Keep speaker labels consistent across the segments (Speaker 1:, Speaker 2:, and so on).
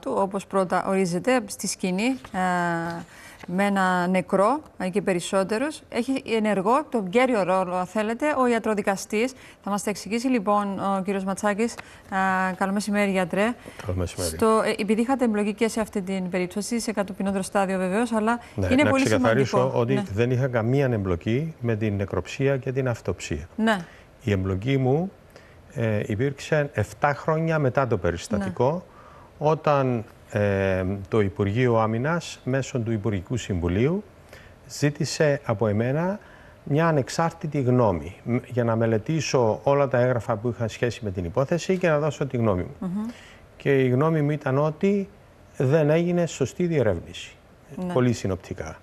Speaker 1: του, όπως πρώτα ορίζεται στη σκηνή, ε, με ένα νεκρό και περισσότερους. Έχει ενεργό τον κέριο ρόλο, αν θέλετε, ο ιατροδικαστής. Θα μας τα εξηγήσει λοιπόν ο κύριος Ματσάκης. Ε, καλό μεσημέρι, γιατρέ.
Speaker 2: Καλό μεσημέρι.
Speaker 1: Στο, ε, επειδή είχατε εμπλοκή και σε αυτή την περίπτωση, σε κατοπινότερο στάδιο βεβαίως, αλλά ναι, είναι
Speaker 2: να
Speaker 1: πολύ
Speaker 2: σημαντικό. ότι ναι. δεν είχα καμία εμπλοκή με την νεκροψία και την αυτοψία.
Speaker 1: Ναι.
Speaker 2: Η εμπλοκή μου ε, υπήρξε 7 χρόνια μετά το περιστατικό, ναι. Όταν ε, το Υπουργείο Άμυνας μέσω του Υπουργικού Συμβουλίου ζήτησε από εμένα μια ανεξάρτητη γνώμη για να μελετήσω όλα τα έγγραφα που είχαν σχέση με την υπόθεση και να δώσω τη γνώμη μου. Και η γνώμη μου ήταν ότι δεν έγινε σωστή διερεύνηση. Ναι. Πολύ συνοπτικά.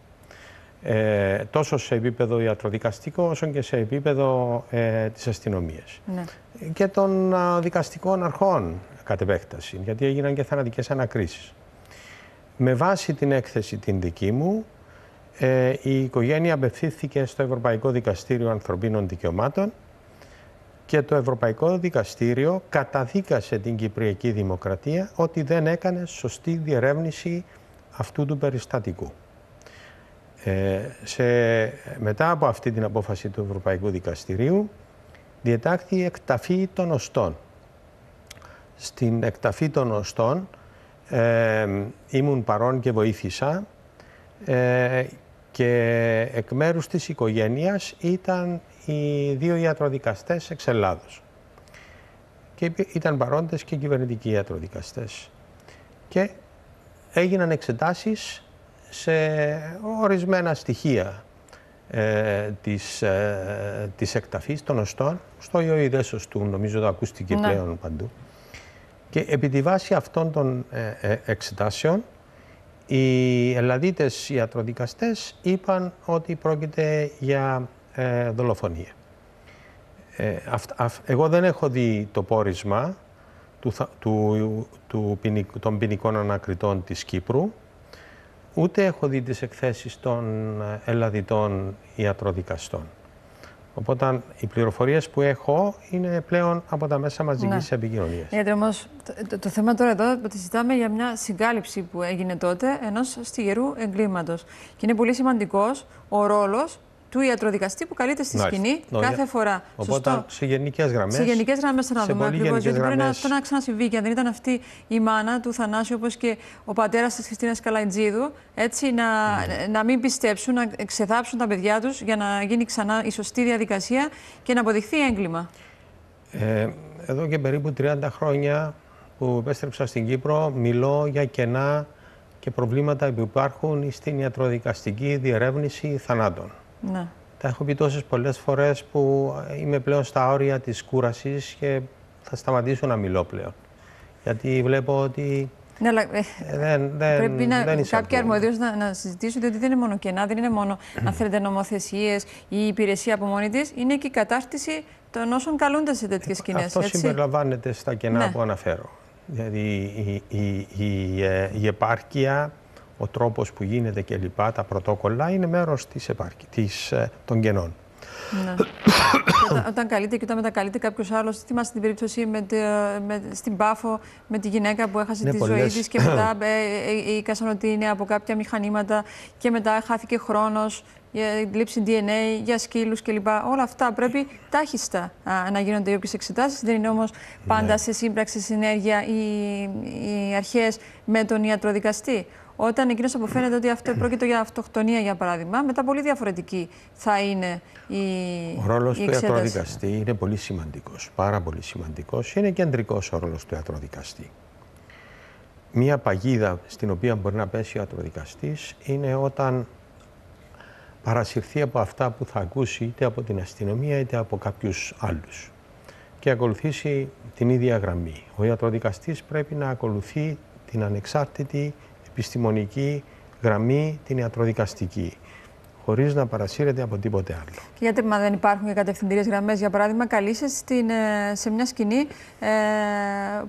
Speaker 2: Ε, τόσο σε επίπεδο ιατροδικαστικό όσο και σε επίπεδο ε, της αστυνομίας.
Speaker 1: Ναι.
Speaker 2: Και των δικαστικών αρχών κατ' επέκταση, γιατί έγιναν και θανατικές ανακρίσεις. Με βάση την έκθεση την δική μου, ε, η οικογένεια απευθύνθηκε στο Ευρωπαϊκό Δικαστήριο Ανθρωπίνων Δικαιωμάτων και το Ευρωπαϊκό Δικαστήριο καταδίκασε την Κυπριακή Δημοκρατία ότι δεν έκανε σωστή διερεύνηση αυτού του περιστατικού. Ε, σε, μετά από αυτή την απόφαση του Ευρωπαϊκού Δικαστηρίου διετάχθη η εκταφή των οστών στην εκταφή των οστών ε, ήμουν παρόν και βοήθησα ε, και εκ μέρους της οικογένειας ήταν οι δύο ιατροδικαστές εξ Ελλάδος. Και ήταν παρόντες και κυβερνητικοί ιατροδικαστές. Και έγιναν εξετάσεις σε ορισμένα στοιχεία ε, της, ε, της εκταφής των οστών, στο ιοειδέσος του, νομίζω το ακούστηκε ναι. πλέον παντού. Και επί τη βάση αυτών των ε, ε, εξετάσεων, οι Ελλαδίτες ιατροδικαστές είπαν ότι πρόκειται για ε, δολοφονία. εγώ δεν έχω δει το πόρισμα του, του, του, των ποινικών ανακριτών της Κύπρου, ούτε έχω δει τις εκθέσεις των Ελλαδιτών ιατροδικαστών. Οπότε οι πληροφορίες που έχω είναι πλέον από τα μέσα μαζικής ναι. επικοινωνίας.
Speaker 1: Γιατί όμως το, το, θέμα τώρα εδώ ότι συζητάμε για μια συγκάλυψη που έγινε τότε ενός στιγερού εγκλήματος. Και είναι πολύ σημαντικός ο ρόλος του ιατροδικαστή που καλείται στη σκηνή κάθε φορά.
Speaker 2: Οπότε Σωστό. σε γενικές γραμμέ.
Speaker 1: Σε γενικές γραμμές θα να δούμε ακριβώς. Γιατί μπορεί να, αυτό να ξανασυμβεί. Και αν δεν ήταν αυτή η μάνα του Θανάσιου, όπως και ο πατέρας της Χριστίνας Καλαϊτζίδου, έτσι να, mm. να μην πιστέψουν, να ξεδάψουν τα παιδιά τους για να γίνει ξανά η σωστή διαδικασία και να αποδειχθεί έγκλημα.
Speaker 2: Ε, εδώ και περίπου 30 χρόνια που επέστρεψα στην Κύπρο, μιλώ για κενά και προβλήματα που υπάρχουν στην ιατροδικαστική διερεύνηση θανάτων.
Speaker 1: Ναι.
Speaker 2: Τα έχω πει τόσες πολλές φορές που είμαι πλέον στα όρια της κούρασης και θα σταματήσω να μιλώ πλέον. Γιατί βλέπω ότι
Speaker 1: ναι, αλλά ε, ε, δεν, δεν, πρέπει να, δεν κάποιοι αρμοδίω να, να συζητήσουν ότι δεν είναι μόνο κενά, δεν είναι μόνο αν θέλετε νομοθεσίες ή η υπηρεσία από μόνη της, είναι και η κατάρτιση των όσων καλούνται σε τέτοιες ε, σκηνές.
Speaker 2: Αυτό έτσι; συμπεριλαμβάνεται στα κενά ναι. που αναφέρω. Δηλαδή η, η, η, η επάρκεια ο τρόπος που γίνεται και λοιπά, τα πρωτόκολλα, είναι μέρος της επάρκη, της, ε, των κενών.
Speaker 1: Ναι. όταν, όταν καλείται και όταν μετακαλείται κάποιος άλλος, θυμάστε την περίπτωση με, με, στην Πάφο με τη γυναίκα που έχασε τη ζωή της και μετά είκασαν ότι είναι από κάποια μηχανήματα και μετά χάθηκε χρόνος για λήψη DNA, για σκύλους κλπ. Όλα αυτά πρέπει τάχιστα να γίνονται οι όποιες εξετάσεις. Δεν είναι όμως πάντα ναι. σε σύμπραξη, συνέργεια οι, οι αρχές με τον ιατροδικαστή. Όταν εκείνος αποφαίνεται ότι αυτό πρόκειται για αυτοκτονία, για παράδειγμα, μετά πολύ διαφορετική θα είναι η.
Speaker 2: Ο ρόλος του ιατροδικαστή είναι πολύ σημαντικός. Πάρα πολύ σημαντικός. Είναι κεντρικός ο ρόλος του ιατροδικαστή. Μία παγίδα στην οποία μπορεί να πέσει ο ιατροδικαστής είναι όταν παρασυρθεί από αυτά που θα ακούσει είτε από την αστυνομία είτε από κάποιους άλλους και ακολουθήσει την ίδια γραμμή. Ο ιατροδικαστής πρέπει να ακολουθεί την ανεξάρτητη επιστημονική γραμμή, την ιατροδικαστική, χωρίς να παρασύρεται από τίποτε άλλο.
Speaker 1: Και γιατί μα δεν υπάρχουν και κατευθυντήριες γραμμές, για παράδειγμα, καλείσαι ε, σε μια σκηνή ε,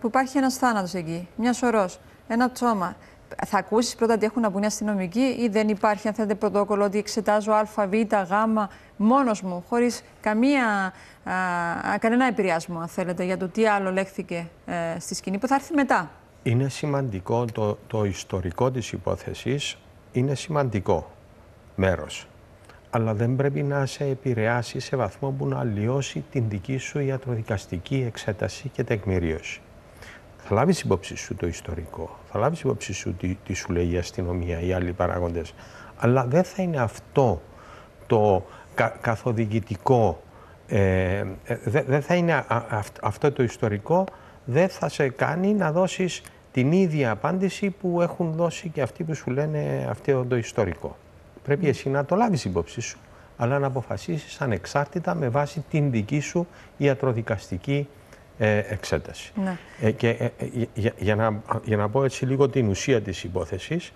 Speaker 1: που υπάρχει ένας θάνατος εκεί, μια σωρός, ένα τσόμα. Θα ακούσεις πρώτα τι έχουν να πούνε αστυνομικοί ή δεν υπάρχει, αν θέλετε, πρωτόκολλο ότι εξετάζω Α, Β, Γ μόνος μου, χωρίς κανένα επηρεασμό, αν θέλετε, για το τι άλλο λέχθηκε ε, στη σκηνή που θα έρθει μετά.
Speaker 2: Είναι σημαντικό το, το ιστορικό της υπόθεσης, είναι σημαντικό μέρος. Αλλά δεν πρέπει να σε επηρεάσει σε βαθμό που να αλλοιώσει την δική σου ιατροδικαστική εξέταση και τεκμηρίωση. Θα λάβεις υπόψη σου το ιστορικό, θα λάβεις υπόψη σου τι, τι σου λέει η αστυνομία, οι άλλοι παράγοντες. Αλλά δεν θα είναι αυτό το κα, καθοδηγητικό, ε, δεν δε θα είναι αυτό το ιστορικό, δεν θα σε κάνει να δώσεις την ίδια απάντηση που έχουν δώσει και αυτοί που σου λένε αυτό το ιστορικό. Πρέπει mm. εσύ να το λάβεις υπόψη σου, αλλά να αποφασίσεις ανεξάρτητα με βάση την δική σου ιατροδικαστική ε, εξέταση. Ναι. Ε, και ε, για, για, να, για να πω έτσι λίγο την ουσία της υπόθεσης,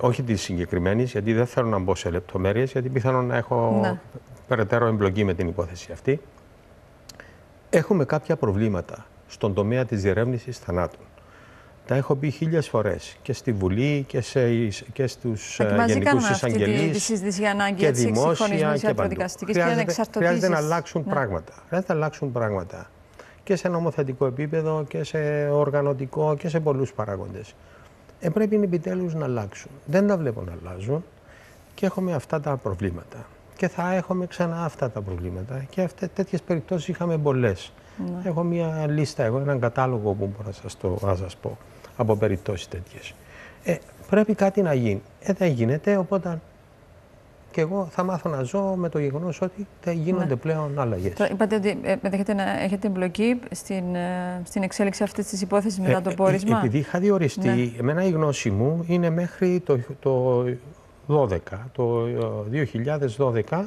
Speaker 2: όχι της συγκεκριμένης, γιατί δεν θέλω να μπω σε λεπτομέρειες, γιατί πιθανόν να έχω ναι. περαιτέρω εμπλοκή με την υπόθεση αυτή. Έχουμε κάποια προβλήματα στον τομέα της διερεύνησης θανάτων. Τα έχω πει χίλιες φορές και στη Βουλή και, σε, και στους γενικούς εισαγγελείς. Και δημόσια και παντού. Χρειάζεται, χρειάζεται να αλλάξουν ναι. πράγματα. Χρειάζεται να αλλάξουν πράγματα και σε νομοθετικό επίπεδο και σε οργανωτικό και σε πολλούς παράγοντες. Ε, πρέπει επιτέλους να αλλάξουν. Δεν τα βλέπω να αλλάζουν και έχουμε αυτά τα προβλήματα. Και θα έχουμε ξανά αυτά τα προβλήματα. Και αυτές, τέτοιες περιπτώσεις είχαμε πολλές. Ναι. Έχω μια λίστα, έχω έναν κατάλογο που μπορώ να σας, το, να σας πω από περιπτώσεις τέτοιες. Ε, πρέπει κάτι να γίνει. Ε, δεν γίνεται, οπότε και εγώ θα μάθω να ζω με το γεγονός ότι δεν γίνονται ναι. πλέον αλλαγές.
Speaker 1: Είπατε ότι ε, έχετε, να, έχετε εμπλοκή στην, ε, στην εξέλιξη αυτής της υπόθεσης μετά ε, το πόρισμα;
Speaker 2: Ε, επειδή είχα διοριστεί, ναι. εμένα η γνώση μου είναι μέχρι το, το 12. Το 2012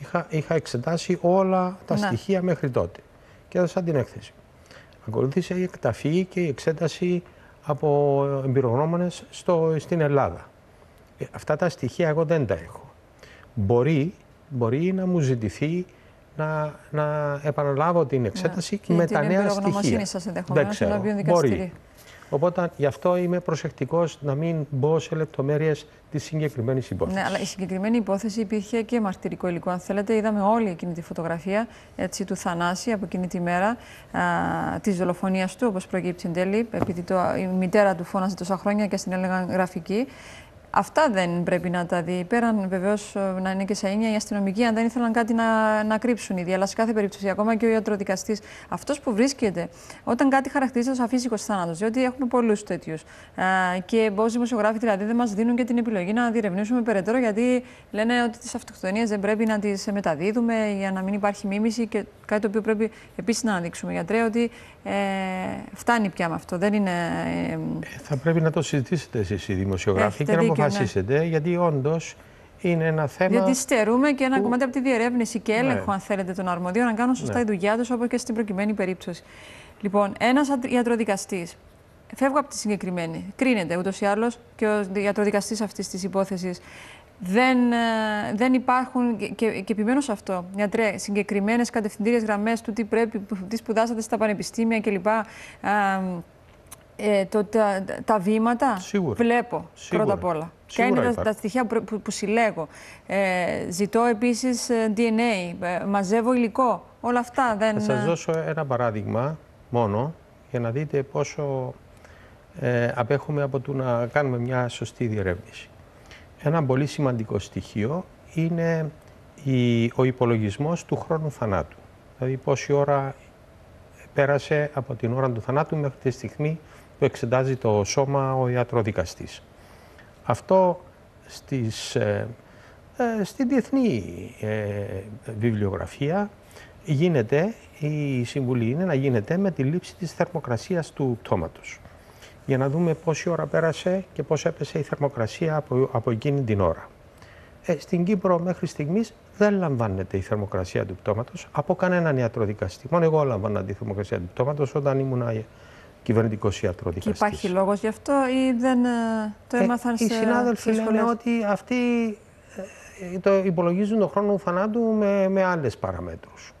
Speaker 2: είχα, είχα εξετάσει όλα τα ναι. στοιχεία μέχρι τότε και έδωσα την έκθεση. Ακολούθησε η εκταφή και η εξέταση από εμπειρογνώμονες στην Ελλάδα. αυτά τα στοιχεία εγώ δεν τα έχω μπορεί, μπορεί να μου ζητηθεί να, να επαναλάβω την εξέταση ναι. με τα νέα στοιχεία.
Speaker 1: Σας Δεν ξέρω. Μπορεί.
Speaker 2: Οπότε γι' αυτό είμαι προσεκτικός να μην μπω σε λεπτομέρειες της συγκεκριμένης υπόθεσης.
Speaker 1: Ναι, αλλά η συγκεκριμένη υπόθεση υπήρχε και μαρτυρικό υλικό. Αν θέλετε, είδαμε όλη εκείνη τη φωτογραφία έτσι, του Θανάση από εκείνη τη μέρα της δολοφονίας του, όπως προκύπτει εν τέλει, επειδή το, η μητέρα του φώναζε τόσα χρόνια και στην έλεγαν γραφική. Αυτά δεν πρέπει να τα δει. Πέραν βεβαίως ε, να είναι και σε έννοια οι αστυνομικοί, αν δεν ήθελαν κάτι να, να κρύψουν ήδη. Αλλά σε κάθε περίπτωση, ακόμα και ο ιατροδικαστής, αυτός που βρίσκεται, όταν κάτι χαρακτηρίζεται ως αφύσικος θάνατος, διότι έχουμε πολλούς τέτοιους. Και ω δημοσιογράφοι δηλαδή δεν μας δίνουν και την επιλογή να διερευνήσουμε περαιτέρω, γιατί λένε ότι τις αυτοκτονίες δεν πρέπει να τις μεταδίδουμε για να μην υπάρχει μίμηση και κάτι το οποίο πρέπει επίσης να αναδείξουμε. Γιατρέ, ότι ε, φτάνει πια με αυτό. Δεν είναι.
Speaker 2: Ε, θα πρέπει να το συζητήσετε εσείς οι δημοσιογράφοι και να αποφασίσετε, ναι. γιατί όντως είναι ένα θέμα.
Speaker 1: Διότι στερούμε και ένα που... κομμάτι από τη διερεύνηση και έλεγχο, ναι. αν θέλετε, των αρμοδίων να κάνουν σωστά ναι. η δουλειά τους, όπως και στην προκειμένη περίπτωση. Λοιπόν, ένας ιατροδικαστής. Φεύγω από τη συγκεκριμένη. Κρίνεται ούτως ή άλλως και ο ιατροδικαστής αυτής της υπόθεσης. Δεν, ε, δεν υπάρχουν, και, και επιμένω σε αυτό, γιατρέ, συγκεκριμένες κατευθυντήριες γραμμές του τι πρέπει, τι σπουδάσατε στα πανεπιστήμια κλπ. Ε, το, τα, τα βήματα
Speaker 2: Σίγουρα.
Speaker 1: βλέπω Σίγουρα. πρώτα απ' όλα. Ποια είναι τα, τα, στοιχεία που, που, που συλλέγω. Ε, ζητώ επίσης ε, DNA, ε, μαζεύω υλικό. Όλα αυτά δεν...
Speaker 2: Θα σας δώσω ένα παράδειγμα μόνο για να δείτε πόσο ε, απέχουμε από το να κάνουμε μια σωστή διερεύνηση. Ένα πολύ σημαντικό στοιχείο είναι η, ο υπολογισμός του χρόνου θανάτου. Δηλαδή πόση ώρα πέρασε από την ώρα του θανάτου μέχρι τη στιγμή που εξετάζει το σώμα ο ιατροδικαστής. Αυτό στις, ε, ε, στην διεθνή ε, βιβλιογραφία γίνεται, η συμβουλή είναι να γίνεται με τη λήψη της θερμοκρασίας του πτώματος. Για να δούμε πόση ώρα πέρασε και πώς έπεσε η θερμοκρασία από, από εκείνη την ώρα. Ε, στην Κύπρο μέχρι στιγμής δεν λαμβάνεται η θερμοκρασία του πτώματος από κανέναν ιατροδικαστή. Μόνο εγώ λαμβάνω τη θερμοκρασία του πτώματος όταν ήμουν κυβερνητικός ιατροδικαστή.
Speaker 1: Και υπάρχει λόγος γι' αυτό ή δεν ε, το ε, έμαθαν ε, σε.
Speaker 2: Οι συνάδελφοι λένε ότι αυτοί ε, το υπολογίζουν τον χρόνο θανάτου με, με άλλες παραμέτρους.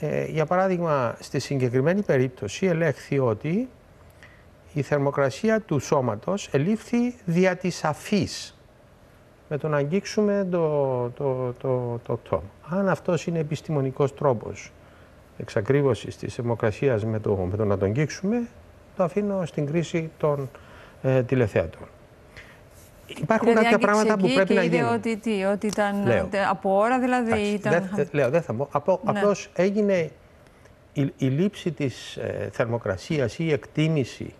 Speaker 2: Ε, για παράδειγμα, στη συγκεκριμένη περίπτωση ελέγχθη ότι η θερμοκρασία του σώματος ελήφθη δια της αφής με το να αγγίξουμε το, το, το, το, το Αν αυτός είναι επιστημονικός τρόπος εξακρίβωσης της θερμοκρασίας με το, με το να τον αγγίξουμε, το αφήνω στην κρίση των ε, τηλεθέατων. Υπάρχουν δηλαδή, κάποια πράγματα που πρέπει να γίνουν.
Speaker 1: Ότι, τι, ότι ήταν λέω. από ώρα δηλαδή. ήταν...
Speaker 2: Δε, λέω, δεν θα πω. Απλώ, ναι. Απλώς έγινε η, η λήψη της ε, θερμοκρασίας ή η εκτίμηση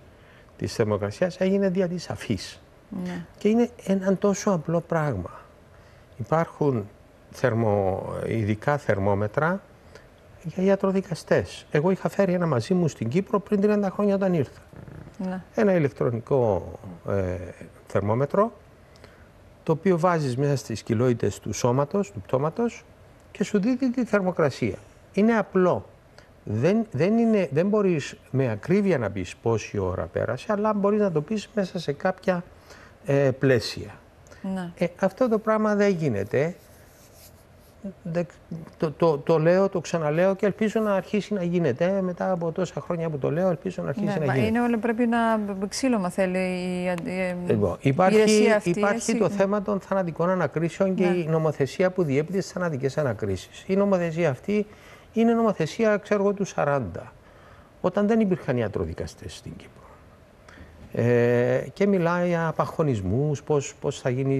Speaker 2: της θερμοκρασίας έγινε δια της αφής. Ναι. Και είναι ένα τόσο απλό πράγμα. Υπάρχουν θερμο, ειδικά θερμόμετρα για ιατροδικαστές. Εγώ είχα φέρει ένα μαζί μου στην Κύπρο πριν 30 χρόνια όταν ήρθα. Ναι. Ένα ηλεκτρονικό ε, θερμόμετρο το οποίο βάζεις μέσα στις κιλόιτες του σώματος, του πτώματος και σου δίδει τη θερμοκρασία. Είναι απλό. Δεν, δεν, είναι, δεν μπορείς με ακρίβεια να πεις πόση ώρα πέρασε, αλλά μπορείς να το πεις μέσα σε κάποια ε, πλαίσια. Ναι. Ε, αυτό το πράγμα δεν γίνεται το, το, το λέω, το ξαναλέω και ελπίζω να αρχίσει να γίνεται. Μετά από τόσα χρόνια που το λέω, ελπίζω να αρχίσει ναι, να γίνεται.
Speaker 1: Είναι όλο πρέπει να ξύλωμα θέλει η, η,
Speaker 2: λοιπόν, υπάρχει, αυτή, Υπάρχει το θέμα των θανατικών ανακρίσεων και ναι. η νομοθεσία που διέπει τι θανατικές ανακρίσεις. Η νομοθεσία αυτή είναι νομοθεσία, ξέρω εγώ, του 40. Όταν δεν υπήρχαν ιατροδικαστές στην Κύπρο. Ε, και μιλάει για απαχωνισμούς, πώς, πώς θα γίνει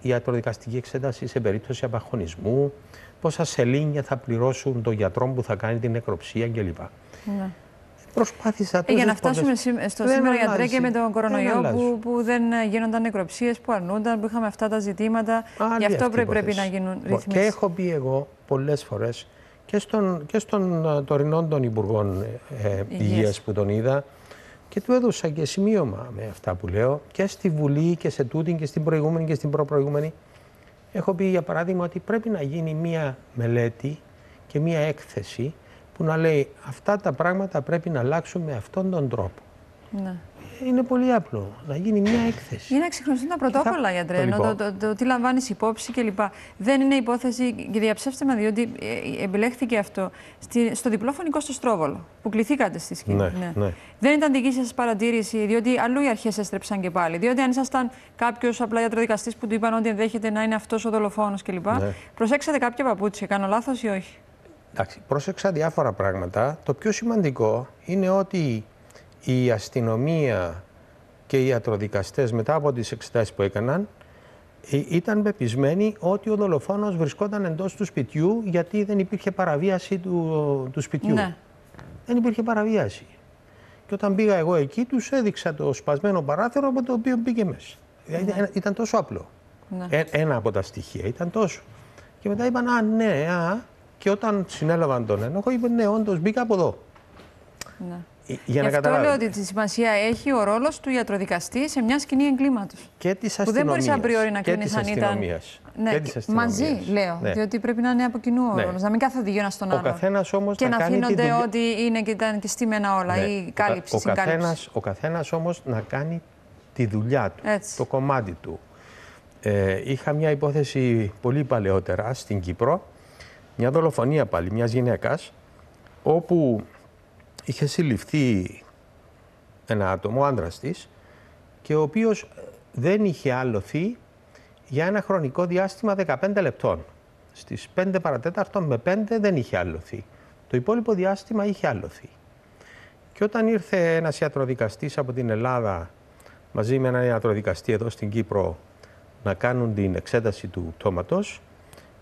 Speaker 2: η ιατροδικαστική εξέταση σε περίπτωση απαχωνισμού, πόσα σελήνια θα πληρώσουν τον γιατρό που θα κάνει την νεκροψία κλπ. Ναι. Προσπάθησα
Speaker 1: ε, Για να φτάσουμε στο σήμερα γιατρέ και με τον κορονοϊό που, που δεν γίνονταν νεκροψίες, που αρνούνταν, που είχαμε αυτά τα ζητήματα. Άλλη Γι' αυτό πρέπει, πρέπει να γίνουν ρυθμίσεις.
Speaker 2: Και έχω πει εγώ πολλές φορές και στον, και στον ε, τωρινών των Υπουργών ε, Υγείας που τον είδα, και του έδωσα και σημείωμα με αυτά που λέω και στη Βουλή και σε τούτη και στην προηγούμενη και στην προπροηγούμενη. Έχω πει για παράδειγμα ότι πρέπει να γίνει μία μελέτη και μία έκθεση που να λέει αυτά τα πράγματα πρέπει να αλλάξουν με αυτόν τον τρόπο. Ναι είναι πολύ απλό. Να γίνει μια έκθεση.
Speaker 1: Είναι να εξυγχρονιστούν τα πρωτόκολλα, θα... Γιατρέ. Το, το, το, τι λαμβάνεις υπόψη κλπ. Δεν είναι υπόθεση. Και διαψεύστε με, διότι ε, επιλέχθηκε αυτό στη, στο διπλό φωνικό στο Στρόβολο, που κληθήκατε στη σκηνή.
Speaker 2: Ναι, ναι. ναι.
Speaker 1: Δεν ήταν δική σας παρατήρηση, διότι αλλού οι αρχές έστρεψαν και πάλι. Διότι αν ήσασταν κάποιος απλά γιατροδικαστή που του είπαν ότι ενδέχεται να είναι αυτός ο δολοφόνος κλπ. Ναι. Προσέξατε κάποια παπούτσια, κάνω λάθος ή όχι;
Speaker 2: Εντάξει, πρόσεξα διάφορα πράγματα. Το πιο σημαντικό είναι ότι η αστυνομία και οι ιατροδικαστές μετά από τις εξετάσεις που έκαναν ε, ήταν πεπισμένοι ότι ο δολοφόνος βρισκόταν εντός του σπιτιού γιατί δεν υπήρχε παραβίαση του, του σπιτιού. Ναι. Δεν υπήρχε παραβίαση. Και όταν πήγα εγώ εκεί, τους έδειξα το σπασμένο παράθυρο από το οποίο μπήκε μέσα. Δηλαδή, ναι. Ήταν τόσο απλό. Ναι. Ε, ένα από τα στοιχεία ήταν τόσο. Και μετά είπαν, Α, ναι, α. Και όταν συνέλαβαν τον ένοχο, είπε, Ναι, όντως μπήκα από εδώ.
Speaker 1: Ναι. Ε, για να αυτό λέω ότι τη σημασία έχει ο ρόλος του ιατροδικαστή σε μια σκηνή εγκλήματος.
Speaker 2: Και της αστυνομία. Που δεν μπορείς
Speaker 1: απριόρι να κρίνεις αν ήταν. Ναι, μαζί λέω. Ναι. Διότι πρέπει να είναι από κοινού ο ναι. ρόλος. Να μην κάθεται γύρω στον άλλο.
Speaker 2: Ο καθένας όμως.
Speaker 1: Και να, να αφήνονται ότι είναι και, ήταν και στήμενα όλα. Ναι. Η κάλυψη,
Speaker 2: ο καθένα όμως να κάνει τη δουλειά του. Το κομμάτι του. Ε, είχα μια υπόθεση πολύ παλαιότερα στην Κύπρο. Μια δολοφονία πάλι μιας γυναίκας όπου είχε συλληφθεί ένα άτομο, ο άντρας της, και ο οποίος δεν είχε άλωθει για ένα χρονικό διάστημα 15 λεπτών. Στις 5 παρατέταρτον με 5 δεν είχε άλωθει. Το υπόλοιπο διάστημα είχε άλωθει. Και όταν ήρθε ένας ιατροδικαστής από την Ελλάδα μαζί με έναν ιατροδικαστή εδώ στην Κύπρο να κάνουν την εξέταση του πτώματος,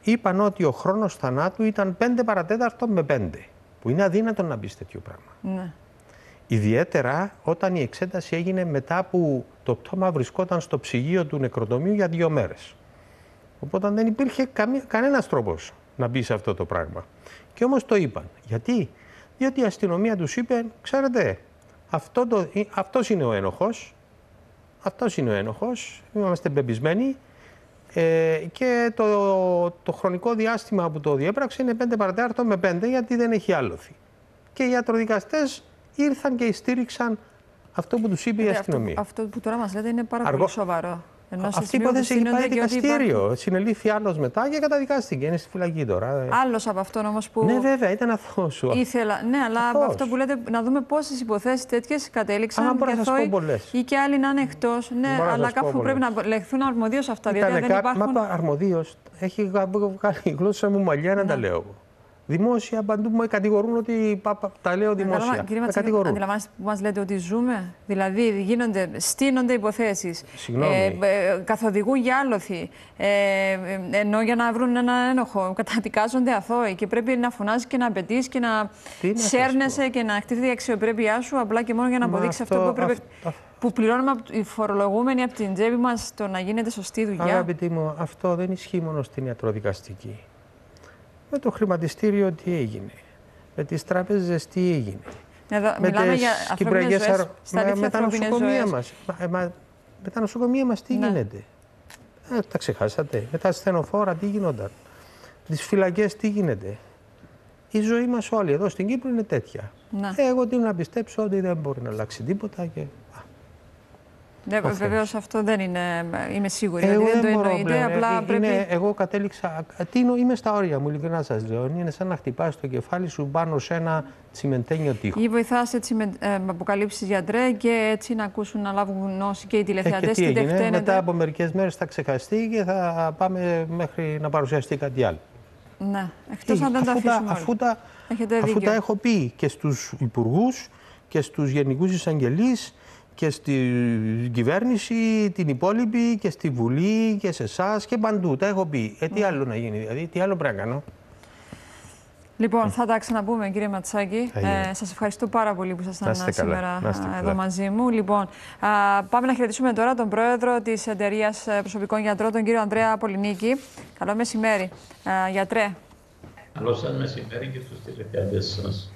Speaker 2: είπαν ότι ο χρόνος θανάτου ήταν 5 παρατέταρτο με 5 που είναι αδύνατο να μπει τέτοιο πράγμα. Ναι. Ιδιαίτερα όταν η εξέταση έγινε μετά που το πτώμα βρισκόταν στο ψυγείο του νεκροτομείου για δύο μέρες. Οπότε δεν υπήρχε κανένας τρόπος να μπει σε αυτό το πράγμα. Και όμως το είπαν. Γιατί; Διότι η αστυνομία τους είπε, ξέρετε, αυτό το, αυτός είναι ο ένοχος, αυτός είναι ο ένοχος, είμαστε πεπισμένοι ε, και το, το χρονικό διάστημα που το διέπραξε είναι 5 παρατέταρτο με 5 γιατί δεν έχει άλοθη. Και οι ιατροδικαστές ήρθαν και στήριξαν αυτό που τους είπε η αστυνομία.
Speaker 1: Αυτό, αυτό που τώρα μας λέτε είναι πάρα πολύ σοβαρό.
Speaker 2: Ενώ Αυτή η υπόθεση έχει πάει δικαστήριο. Υπάρχει... Συνελήφθη άλλος μετά και καταδικάστηκε. Είναι στη φυλακή τώρα.
Speaker 1: Άλλος από αυτόν όμως που.
Speaker 2: Ναι, βέβαια, ήταν αθώος.
Speaker 1: Ήθελα. Ναι, αλλά αθώος. αυτό που λέτε, να δούμε πόσες υποθέσεις τέτοιες κατέληξαν. Αν
Speaker 2: μπορεί να σας πω πολλές.
Speaker 1: Ή και άλλοι να είναι εκτός. Ναι, αλλά κάπου πρέπει να λεχθούν αρμοδίως αυτά. Δηλαδή δεν υπάρχουν.
Speaker 2: Μα αρμοδίως έχει βγάλει η γλώσσα μου μαλλιά να τα ναι. λέω. Δημόσια παντού με κατηγορούν ότι τα λέω δημόσια. Καλά,
Speaker 1: κύριε Ματσάκη, αντιλαμβάνεστε που μας λέτε ότι ζούμε; Δηλαδή γίνονται, στείνονται υποθέσεις,
Speaker 2: ε,
Speaker 1: ε, καθοδηγούν για άλοθη, ε, ενώ για να βρουν ένα ένοχο καταδικάζονται αθώοι και πρέπει να φωνάζει και να απαιτείς και να σέρνεσαι και να χτίσει η αξιοπρέπειά σου απλά και μόνο για να αποδείξεις αυτό, αυτό, που πρέπει... Αυτό, που πληρώνουμε οι φορολογούμενοι από την τσέπη μας το να γίνεται σωστή δουλειά.
Speaker 2: Αγαπητοί μου, αυτό δεν ισχύει μόνο στην ιατροδικαστική. Με το χρηματιστήριο τι έγινε; Με τις τράπεζες τι έγινε;
Speaker 1: Εδώ, με μιλάμε για κυπριακές αρ...
Speaker 2: με, με τα νοσοκομεία μας. Με τα νοσοκομεία μας τι ναι. γίνεται; Ε, τα ξεχάσατε. Με τα ασθενοφόρα τι γίνονταν; Τις φυλακές τι γίνεται; Η ζωή μας όλοι εδώ στην Κύπρο είναι τέτοια. Ναι. Ε, εγώ τι να πιστέψω ότι δεν μπορεί να αλλάξει τίποτα και
Speaker 1: ναι, Βεβαίως αυτό δεν είναι. Είμαι σίγουρη. Εγώ δηλαδή δεν το εννοείται. Απλά
Speaker 2: ε, είναι, πρέπει... Εγώ κατέληξα. Τι είναι, είμαι στα όρια μου, ειλικρινά σας λέω. Είναι σαν να χτυπάς το κεφάλι σου πάνω σε ένα τσιμεντένιο τείχο.
Speaker 1: Ή βοηθάς έτσι με ε, αποκαλύψεις γιατρέ και έτσι να ακούσουν να λάβουν γνώση και οι τηλεθεατέ. Ε,
Speaker 2: και τι έγινε, μετά από μερικές μέρες θα ξεχαστεί και θα πάμε μέχρι να παρουσιαστεί κάτι άλλο.
Speaker 1: Ναι, εκτός αν δεν τα αφήσουμε.
Speaker 2: Αφού τα, αφού τα έχω πει και στους υπουργούς και στους γενικούς εισαγγελείς και στην κυβέρνηση, την υπόλοιπη και στη Βουλή και σε εσάς και παντού. Τα έχω πει. Ε, τι άλλο να γίνει, δηλαδή, τι άλλο πρέπει να κάνω.
Speaker 1: Λοιπόν, θα τα ξαναπούμε, κύριε Ματσάκη. Ε, σας ευχαριστώ πάρα πολύ που ήσασταν σήμερα εδώ μαζί μου. Λοιπόν, α, πάμε να χαιρετήσουμε τώρα τον πρόεδρο της εταιρείας ε, προσωπικών γιατρών, τον κύριο Ανδρέα Πολυνίκη. Καλό μεσημέρι, α, γιατρέ.
Speaker 3: Καλό σας μεσημέρι και στους τηλεθεατές σας.